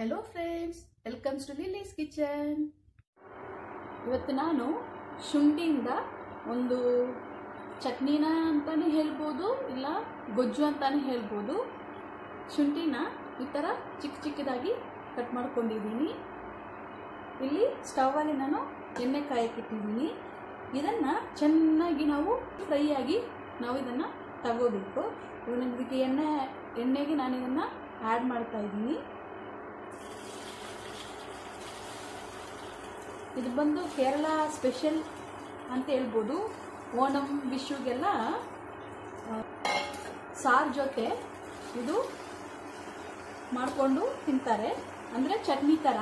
Hello friends welcomes to Lily's kitchen ಇವತ್ತು ನಾನು ಶುಂಠಿಯಿಂದ ಒಂದು ಚಟ್ನಿನ ಅಂತಲೇ ಹೇಳ್ಬೋದು, ಇಲ್ಲ ಗೊಜ್ಜು ಅಂತಲೇ ಹೇಳ್ಬೋದು. ಶುಂಠಿನ ಈ ಥರ ಚಿಕ್ಕ ಚಿಕ್ಕದಾಗಿ ಕಟ್ ಮಾಡ್ಕೊಂಡಿದ್ದೀನಿ. ಇಲ್ಲಿ ಸ್ಟವಲ್ಲಿ ನಾನು ಎಣ್ಣೆ ಕಾಯಕ್ಕಿಟ್ಟಿದ್ದೀನಿ. ಇದನ್ನು ಚೆನ್ನಾಗಿ ನಾವು ಫ್ರೈ ಆಗಿ ನಾವು ಇದನ್ನು ತಗೋಬೇಕು. ಇವನಿಗೆ ಎಣ್ಣೆ, ಎಣ್ಣೆಗೆ ನಾನು ಇದನ್ನು ಆ್ಯಡ್ ಮಾಡ್ತಾ ಇದ್ದೀನಿ. ಇದು ಬಂದು ಕೇರಳ ಸ್ಪೆಷಲ್ ಅಂತ ಹೇಳ್ಬೋದು. ಓಣಂ ವಿಶುಗೆಲ್ಲ ಸಾರು ಜೊತೆ ಇದು ಮಾಡಿಕೊಂಡು ತಿಂತಾರೆ. ಅಂದರೆ ಚಟ್ನಿ ಥರ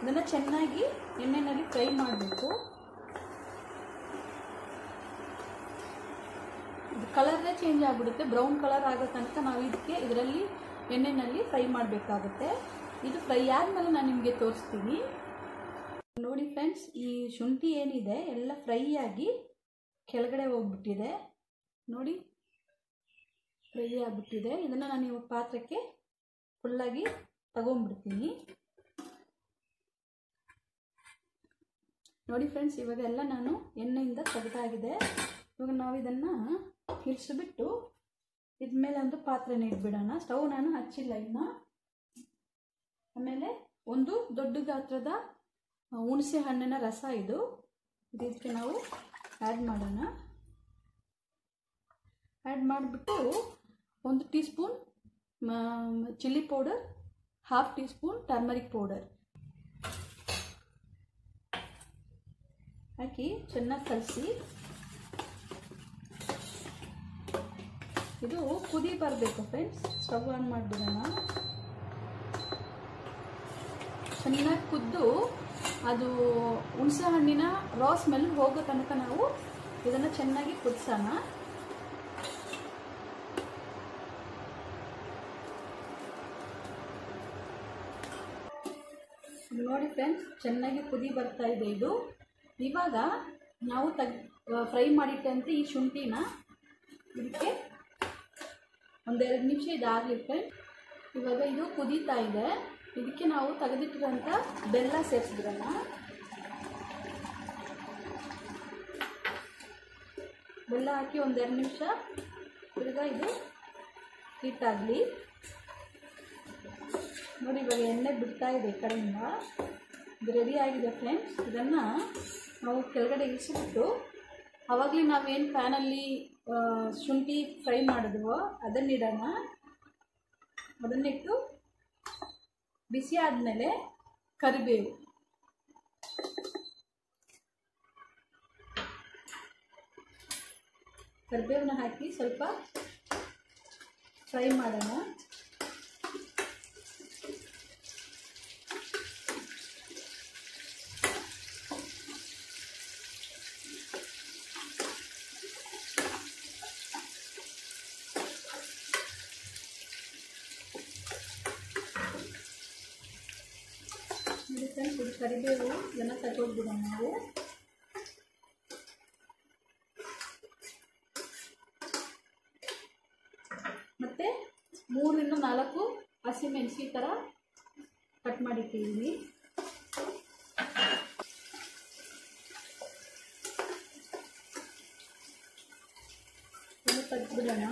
ಇದನ್ನು ಚೆನ್ನಾಗಿ ಎಣ್ಣೆಯಲ್ಲಿ ಫ್ರೈ ಮಾಡಬೇಕು ಇದು ಕಲರೇ ಚೇಂಜ್ ಆಗಿಬಿಡುತ್ತೆ. ಬ್ರೌನ್ ಕಲರ್ ಆಗೋ ತನಕ ನಾವು ಇದಕ್ಕೆ ಇದರಲ್ಲಿ ಎಣ್ಣೆಯಲ್ಲಿ ಫ್ರೈ ಮಾಡಬೇಕಾಗುತ್ತೆ. ಇದು ಫ್ರೈ ಆದಮೇಲೆ ನಾನು ನಿಮಗೆ ತೋರಿಸ್ತೀನಿ. ನೋಡಿ ಫ್ರೆಂಡ್ಸ್, ಈ ಶುಂಠಿ ಏನಿದೆ, ಎಲ್ಲ ಫ್ರೈ ಆಗಿ ಕೆಳಗಡೆ ಹೋಗ್ಬಿಟ್ಟಿದೆ. ನೋಡಿ, ಫ್ರೈ ಆಗಿಬಿಟ್ಟಿದೆ. ಇದನ್ನು ನಾನು ಇವಾಗ ಪಾತ್ರಕ್ಕೆ ಫುಲ್ಲಾಗಿ ತಗೊಂಡ್ಬಿಡ್ತೀನಿ. ನೋಡಿ ಫ್ರೆಂಡ್ಸ್, ಇವಾಗ ಎಲ್ಲ ನಾನು ಎಣ್ಣೆಯಿಂದ ತೆಗೆದಾಗಿದೆ. ಇವಾಗ ನಾವು ಇದನ್ನು ಇಳಿಸ್ಬಿಟ್ಟು ಇದ್ಮೇಲೆ ಒಂದು ಪಾತ್ರೆನ ಇಟ್ಬಿಡೋಣ. ಸ್ಟವ್ ನಾನು ಹಚ್ಚಿಲ್ಲ ಇನ್ನು. ಆಮೇಲೆ ಒಂದು ದೊಡ್ಡ ಗಾತ್ರದ ಹುಣಸೆ ಹಣ್ಣಿನ ರಸ ಇದು. ಇದಕ್ಕೆ ನಾವು ಆ್ಯಡ್ ಮಾಡೋಣ. ಆ್ಯಡ್ ಮಾಡಿಬಿಟ್ಟು ಒಂದು teaspoon chilli powder half teaspoon turmeric powder ಹಾಕಿ ಚೆನ್ನಾಗಿ ಕಲಸಿ. ಇದು ಕುದಿ ಬರಬೇಕು ಫ್ರೆಂಡ್ಸ್ ಸ್ಟವ್ ಆನ್ ಮಾಡಿಬಿಡೋಣ. ಚೆನ್ನಾಗಿ ಕುದ್ದು ಅದು ಹುಣಸೆ ಹಣ್ಣಿನ ರಾ ಸ್ಮೆಲ್ ಹೋಗೋ ತನಕ ನಾವು ಇದನ್ನು ಚೆನ್ನಾಗಿ ಕುದಿಸೋಣ. ನೋಡಿ ಫ್ರೆಂಡ್ಸ್ ಚೆನ್ನಾಗಿ ಕುದಿ ಬರ್ತಾ ಇದೆ ಇದು. ಇವಾಗ ನಾವು ತಗ್ ಫ್ರೈ ಮಾಡಿಟ್ಟಂತೆ ಈ ಶುಂಠಿನ ಇದಕ್ಕೆ ಒಂದೆರಡು ನಿಮಿಷ ಇದಾಗಲಿ ಫ್ರೆಂಡ್ಸ್ ಇವಾಗ ಇದು ಕುದೀತಾ ಇದೆ. ಇದಕ್ಕೆ ನಾವು ತೆಗೆದಿಟ್ಟಿರೋಂಥ ಬೆಲ್ಲ ಸೇರಿಸಿದ್ರಲ್ಲ. ಬೆಲ್ಲ ಹಾಕಿ ಒಂದೆರಡು ನಿಮಿಷ ತಿರ್ಗ ಇದು ಹೀಟಾಗಲಿ. ನೋಡಿ, ಇವಾಗ ಎಣ್ಣೆ ಬಿಡ್ತಾ ಇದೆ ಕಡೆಯಿಂದ. ಇದು ರೆಡಿ ಆಗಿದೆ ಫ್ರೆಂಡ್ಸ್ ಇದನ್ನು ನಾವು ಕೆಳಗಡೆ ಇಳಿಸಿಬಿಟ್ಟು ಆವಾಗಲೇ ನಾವೇನು ಪ್ಯಾನಲ್ಲಿ ಶುಂಠಿ ಫ್ರೈ ಮಾಡಿದ್ವೋ ಅದನ್ನಿಡೋಣ. ಅದನ್ನಿಟ್ಟು ಬಿಸಿ ಆದಮೇಲೆ ಕರಿಬೇವು. ಕರಿಬೇವನ್ನ ಹಾಕಿ ಸ್ವಲ್ಪ ಫ್ರೈ ಮಾಡೋಣ. ಇದು ಕರಿಬೇವು ಇದನ್ನು ತಗೊಳ್ಬಿಡೋಣ ನಾವು. ಮತ್ತು ಮೂರರಿಂದ ನಾಲ್ಕು ಹಸಿಮೆಣಸಿ ಥರ ಕಟ್ ಮಾಡಿಟ್ಟಿದ್ದೀನಿ ತೆಗೆದ್ಬಿಡೋಣ.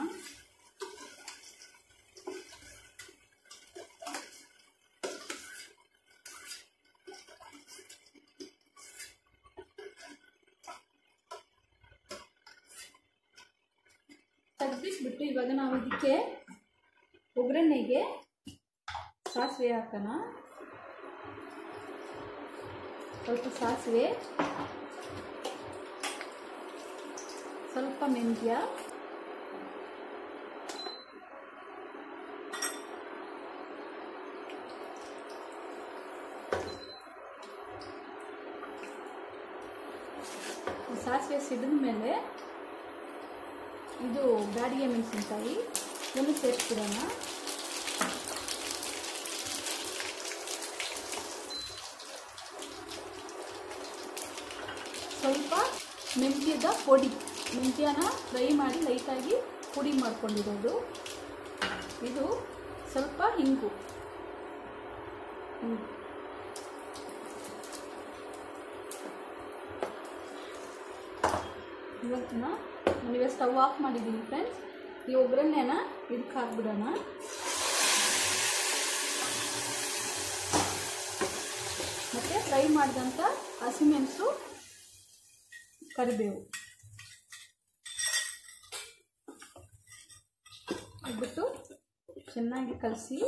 ತೆಗೆದಿಟ್ಬಿಟ್ಟು ಇವಾಗ ನಾವು ಇದಕ್ಕೆ ಒಗ್ಗರಣೆಗೆ ಸಾಸಿವೆ ಹಾಕೋಣ. ಸ್ವಲ್ಪ ಸಾಸಿವೆ. ಸ್ವಲ್ಪ ಮೆಂತ್ಯ. ಸಾಸಿವೆ ಸಿಡಿದ ಮೇಲೆ ಇದು ಬ್ಯಾಡಿಗೆ ಮೆಣಸಿನ್ಕಾಯಿ. ಇದನ್ನು ಸೇರಿಸ್ಬಿಡೋಣ ಸ್ವಲ್ಪ ಮೆಂತ್ಯದ ಪುಡಿ. ಮೆಂತ್ಯನ ಫ್ರೈ ಮಾಡಿ ಲೈಟಾಗಿ ಪುಡಿ ಮಾಡ್ಕೊಂಡಿರೋದು. ಇದು ಸ್ವಲ್ಪ ಹಿಂಗು ಇವತ್ತಿನ ನಾನಿವಾಗ ಸ್ಟವ್ ಆಫ್ ಮಾಡಿದ್ದೀನಿ ಫ್ರೆಂಡ್ಸ್ ಈ ಒಗ್ಗರಣೆನ ಇದಕ್ಕೆ ಹಾಕ್ಬಿಡೋಣ. ಮತ್ತು ಫ್ರೈ ಮಾಡಿದಂಥ ಹಸಿಮೆಣಸು ಕರಿಬೇವು. ಹಾಕ್ಬಿಟ್ಟು ಚೆನ್ನಾಗಿ ಕಲಸಿ.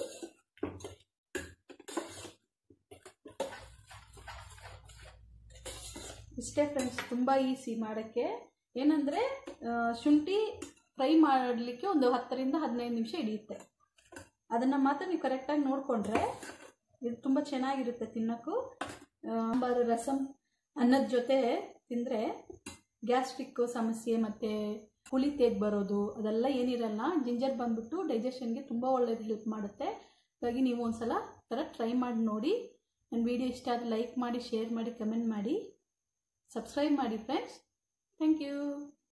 ಇಷ್ಟೇ ಫ್ರೆಂಡ್ಸ್ ತುಂಬ ಈಸಿ ಮಾಡೋಕ್ಕೆ. ಏನಂದರೆ ಶುಂಠಿ ಫ್ರೈ ಮಾಡಲಿಕ್ಕೆ ಒಂದು ಹತ್ತರಿಂದ ಹದಿನೈದು ನಿಮಿಷ ಹಿಡಿಯುತ್ತೆ. ಅದನ್ನು ಮಾತ್ರ ನೀವು ಕರೆಕ್ಟಾಗಿ ನೋಡಿಕೊಂಡ್ರೆ ಇದು ತುಂಬ ಚೆನ್ನಾಗಿರುತ್ತೆ ತಿನ್ನೋಕ್ಕೂ. ಸಾಂಬಾರು ರಸಮ್ ಅನ್ನದ ಜೊತೆ ತಿಂದರೆ ಗ್ಯಾಸ್ಟ್ರಿಕ್ ಸಮಸ್ಯೆ ಮತ್ತು ಹುಳಿ ತೇಗ್ ಬರೋದು ಅದೆಲ್ಲ ಏನಿರಲ್ಲ, ಜಿಂಜರ್ ಬಂದ್ಬಿಟ್ಟು ಡೈಜೆಷನ್ಗೆ ತುಂಬ ಒಳ್ಳೇದು ಹೆಲ್ಪ್ ಮಾಡುತ್ತೆ. ಹಾಗಾಗಿ ನೀವು ಒಂದ್ಸಲ ಥರ ಟ್ರೈ ಮಾಡಿ ನೋಡಿ. ನನ್ನ ವಿಡಿಯೋ ಇಷ್ಟ ಆದರೆ ಲೈಕ್ ಮಾಡಿ, ಶೇರ್ ಮಾಡಿ, ಕಮೆಂಟ್ ಮಾಡಿ. ಸಬ್ಸ್ಕ್ರೈಬ್ ಮಾಡಿ ಫ್ರೆಂಡ್ಸ್ Thank you.